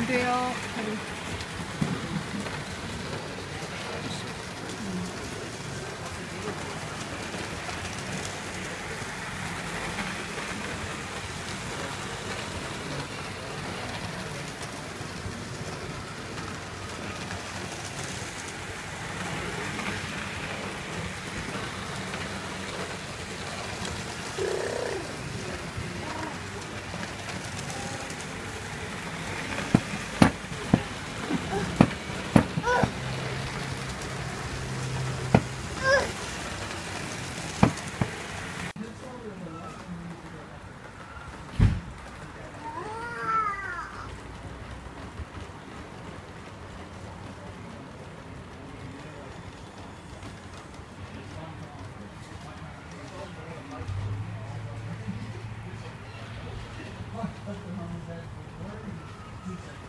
안 돼요. put them on the back of the